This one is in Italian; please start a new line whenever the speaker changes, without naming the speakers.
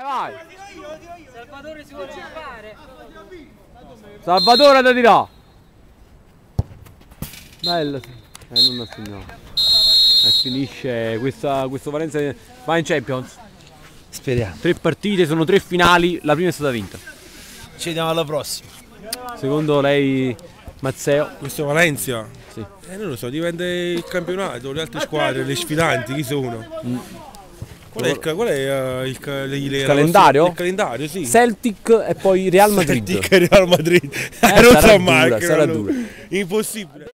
Vai, vai.
Salvatore si vuole fare.
Salvatore da dirà. Bello. Eh, non ha segnato. E finisce questa, questo Valenza va in Champions.
Speriamo.
Tre partite, sono tre finali, la prima è stata vinta.
Ci vediamo alla prossima.
Secondo lei Mazzeo?
Questo Valencia?
Sì.
Eh, non lo so, dipende il campionato, le altre squadre, le sfidanti, chi sono? Qual è il, qual è, eh, il, le- la
calendario?
Il calendario, sì.
Celtic e poi Real Madrid.
Celtic e Real Madrid.
Eh,
non
sarà
so mai.
dura,
che
sarà dura.
Impossibile.